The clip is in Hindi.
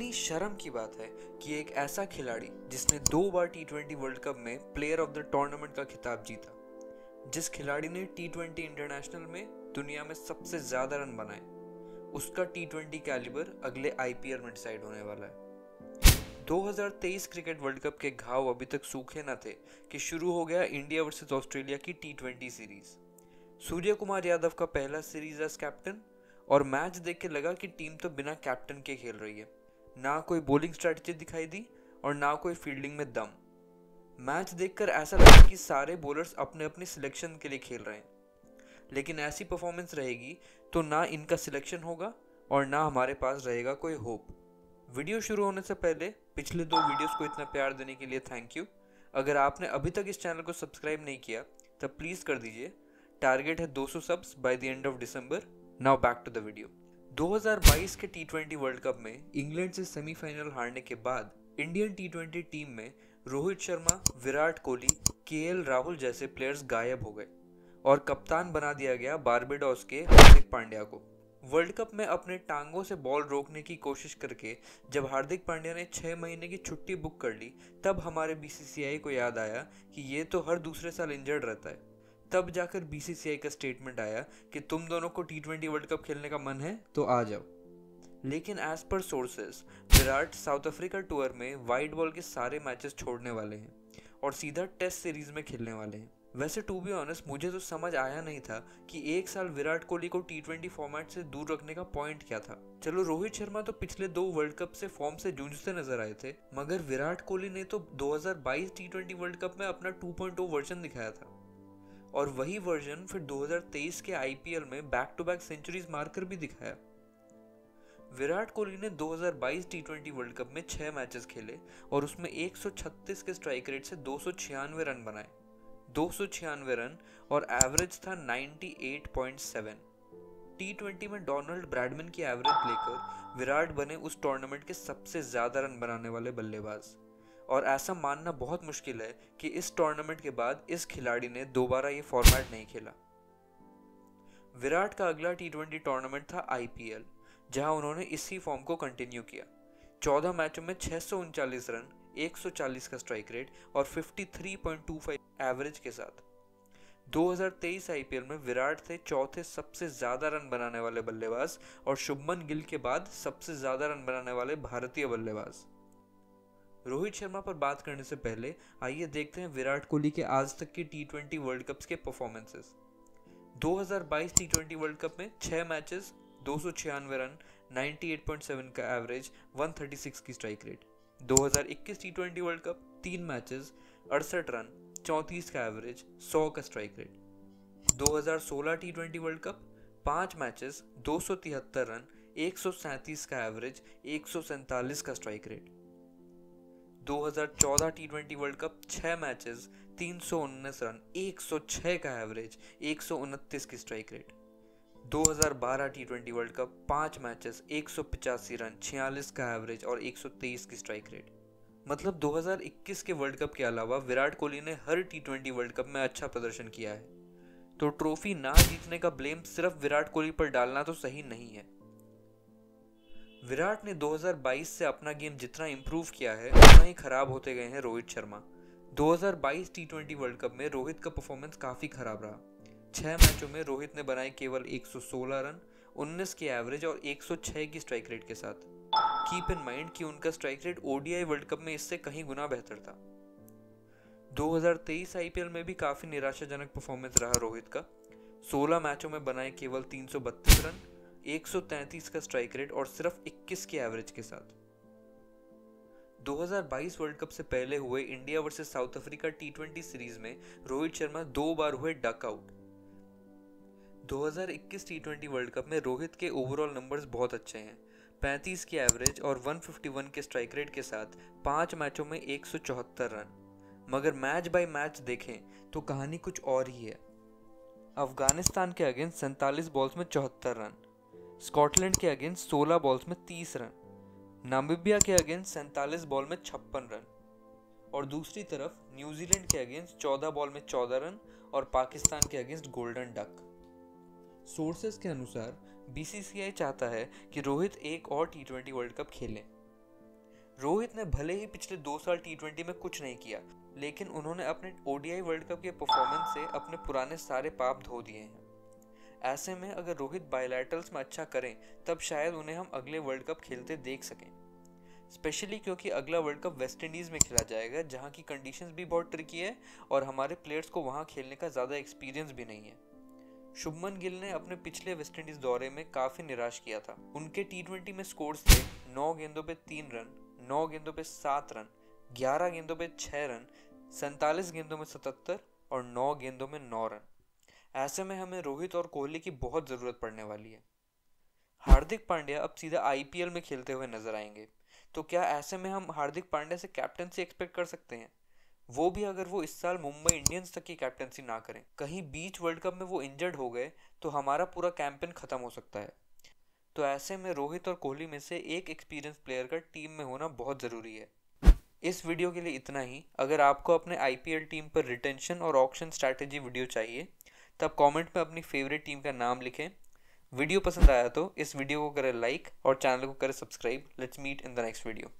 कितनी शर्म की बात है कि एक ऐसा खिलाड़ी जिसने दो बार टी ट्वेंटी वर्ल्ड कप में प्लेयर ऑफ़ द टूर्नामेंट का खिताब जीता, जिस खिलाड़ी ने टी ट्वेंटी इंटरनेशनल में दुनिया में सबसे ज़्यादा रन बनाए, उसका टी ट्वेंटी कैलिबर अगले आईपीएल में डिसाइड होने वाला है। 2023 क्रिकेट वर्ल्ड कप के घाव अभी तक सूखे न थे कि शुरू हो गया इंडिया वर्सेस ऑस्ट्रेलिया की T twenty series Surya Kumar Yadav का पहला सीरीज़ एज कैप्टन और मैच देख के लगा कि टीम तो बिना कैप्टन के खेल रही है। ना कोई बॉलिंग स्ट्रेटजी दिखाई दी और ना कोई फील्डिंग में दम। मैच देखकर ऐसा लगा कि सारे बॉलर्स अपने अपने सिलेक्शन के लिए खेल रहे हैं। लेकिन ऐसी परफॉर्मेंस रहेगी तो ना इनका सिलेक्शन होगा और ना हमारे पास रहेगा कोई होप वीडियो शुरू होने से पहले पिछले दो वीडियोस को इतना प्यार देने के लिए थैंक यू अगर आपने अभी तक इस चैनल को सब्सक्राइब नहीं किया तब प्लीज़ कर दीजिए। टारगेट है 200 subs by the end of December now back to the video 2022 के टी ट्वेंटी वर्ल्ड कप में इंग्लैंड से सेमीफाइनल हारने के बाद इंडियन टी ट्वेंटी टीम में रोहित शर्मा, विराट कोहली, के राहुल जैसे प्लेयर्स गायब हो गए और कप्तान बना दिया गया बारबेडॉस के हार्दिक पांड्या को। वर्ल्ड कप में अपने टांगों से बॉल रोकने की कोशिश करके जब हार्दिक पांड्या ने छः महीने की छुट्टी बुक कर ली, तब हमारे बीसीसीआई को याद आया कि ये तो हर दूसरे साल इंजर्ड रहता है। तब जाकर बीसीसीआई का स्टेटमेंट आया कि तुम दोनों को टी ट्वेंटी वर्ल्ड कप खेलने का मन है तो आ जाओ। लेकिन as per sources Virat South Africa tour में वाइट बॉल के सारे मैचेस छोड़ने वाले हैं और सीधा टेस्ट सीरीज़ में खेलने वाले हैं। वैसे टू बी ऑनेस्ट मुझे तो समझ आया नहीं था कि एक साल विराट कोहली को टी ट्वेंटी फॉर्मेट से दूर रखने का पॉइंट क्या था। चलो, रोहित शर्मा तो पिछले दो वर्ल्ड कप से फॉर्म से जूझते नज़र आए थे, मगर विराट कोहली ने तो 2022 टी ट्वेंटी वर्ल्ड कप में अपना 2.0 वर्जन दिखाया था। और वही वर्जन फिर 2023 के आईपीएल में बैक टू बैक सेंचुरीज मारकर भी दिखाया। विराट कोहली ने 2022 टी वर्ल्ड कप में छह मैचेस खेले और उसमें 136 के स्ट्राइक रेट से दो रन बनाए। दो सौ छियानवे रन और एवरेज था 98.7 टी में डोनाल्ड ब्रैडमैन की एवरेज लेकर विराट बने उस टूर्नामेंट के सबसे ज़्यादा रन बनाने वाले बल्लेबाज। और ऐसा मानना बहुत मुश्किल है कि इस टूर्नामेंट के बाद इस खिलाड़ी ने दोबारा ये फॉर्मेट नहीं खेला। विराट का अगला टी ट्वेंटी टूर्नामेंट था आईपीएल जहाँ उन्होंने इसी फॉर्म को कंटिन्यू किया। चौदह मैचों में छह रन 140 का स्ट्राइक रेट और 53.25 एवरेज के साथ। 2023 आईपीएल में विराट थे चौथे सबसे ज़्यादा रन बनाने वाले बल्लेबाज और शुभमन गिल के बाद सबसे ज़्यादा रन बनाने वाले भारतीय बल्लेबाज। रोहित शर्मा पर बात करने से पहले आइए देखते हैं विराट कोहली के आज तक की टी ट्वेंटी वर्ल्ड कप्स के performances 2022 T twenty world cup में छह मैचेस दो सौ छियानवे रन 98.7 का एवरेज 136 की strike rate 2021 T twenty world cup तीन मैचेस अड़सठ रन 34 का एवरेज 100 का strike rate 2016 T twenty world cup पाँच मैचेस दो सौ तिहत्तर रन, एक सौ सैंतीस का एवरेज एक सौ सैंतालीस का strike rate 2014 T twenty world cup छः मैचेस तीन सौ उन्नीस रन 106 का एवरेज एक सौ उनतीस की strike rate 2012 T twenty world cup पाँच मैचेस एक रन 46 का एवरेज और 123 की स्ट्राइक रेट मतलब 2021 के वर्ल्ड कप के अलावा विराट कोहली ने हर टी ट्वेंटी वर्ल्ड कप में अच्छा प्रदर्शन किया है. तो ट्रॉफी ना जीतने का ब्लेम सिर्फ़ विराट कोहली पर डालना तो सही नहीं है. विराट ने 2022 से अपना गेम जितना इम्प्रूव किया है, उतना ही खराब होते गए हैं Rohit Sharma. 2022 T world cup में रोहित का परफॉर्मेंस काफ़ी खराब रहा। छह मैचों में रोहित ने बनाए केवल 116 रन 19 की एवरेज और 106 की स्ट्राइक रेट के साथ। कीप इन माइंड कि उनका strike rate ODI world cup में इससे कहीं गुना बेहतर था। 2023 आईपीएल में भी काफ़ी निराशाजनक परफॉर्मेंस रहा रोहित का। 16 मैचों में बनाए केवल 332 रन 133 का स्ट्राइक रेट और सिर्फ़ 21 की एवरेज के साथ। 2022 वर्ल्ड कप से पहले हुए India versus South Africa T series में रोहित शर्मा दो बार हुए duck out 2021 T world cup में रोहित के ओवरऑल नंबर्स बहुत अच्छे हैं। 35 की एवरेज और 151 के स्ट्राइक रेट के साथ पाँच मैचों में एक सौ चौहत्तर रन। मगर मैच बाय मैच देखें तो कहानी कुछ और ही है। अफ़गानिस्तान के अगेंस्ट सैंतालीस बॉल्स में चौहत्तर रन। स्कॉटलैंड के अगेंस्ट 16 बॉल्स में 30 रन। नामिबिया के अगेंस्ट सैंतालीस बॉल में छप्पन रन। और दूसरी तरफ़ न्यूजीलैंड के अगेंस्ट 14 बॉल में 14 रन और पाकिस्तान के अगेंस्ट गोल्डन डक। सोर्सेस के अनुसार बीसीसीआई चाहता है कि रोहित एक और टी ट्वेंटी वर्ल्ड कप खेलें। रोहित ने भले ही पिछले दो साल टी ट्वेंटी में कुछ नहीं किया, लेकिन उन्होंने अपने ओडीआई वर्ल्ड कप के परफॉर्मेंस से अपने पुराने सारे पाप धो दिए हैं। ऐसे में अगर रोहित बायोलैटरल्स में अच्छा करें, तब शायद उन्हें हम अगले वर्ल्ड कप खेलते देख सकें। स्पेशली क्योंकि अगला वर्ल्ड कप वेस्ट इंडीज़ में खेला जाएगा, जहाँ की कंडीशंस भी बहुत ट्रिकी है और हमारे प्लेयर्स को वहाँ खेलने का ज़्यादा एक्सपीरियंस भी नहीं है। शुभमन गिल ने अपने पिछले वेस्ट इंडीज दौरे में काफ़ी निराश किया था। उनके टी ट्वेंटी में स्कोर्स थे, नौ गेंदों पे तीन रन, नौ गेंदों पे सात रन, ग्यारह गेंदों पे छः रन, सैंतालीस गेंदों में सतहत्तर और नौ गेंदों में नौ रन। ऐसे में हमें रोहित और कोहली की बहुत ज़रूरत पड़ने वाली है। हार्दिक पांड्या अब सीधा आईपीएल में खेलते हुए नज़र आएँगे। तो क्या ऐसे में हम हार्दिक पांड्या से कैप्टनसी एक्सपेक्ट कर सकते हैं? वो भी अगर वो इस साल मुंबई इंडियंस तक की कैप्टनसी ना करें, कहीं बीच वर्ल्ड कप में वो इंजर्ड हो गए तो हमारा पूरा कैंपेन खत्म हो सकता है। तो ऐसे में रोहित और कोहली में से एक एक्सपीरियंस प्लेयर का टीम में होना बहुत ज़रूरी है। इस वीडियो के लिए इतना ही। अगर आपको अपने आईपीएल टीम पर रिटेंशन और ऑप्शन स्ट्रैटेजी वीडियो चाहिए तब कॉमेंट में अपनी फेवरेट टीम का नाम लिखें। वीडियो पसंद आया तो इस वीडियो को करें लाइक और चैनल को करें subscribe let's meet in the next video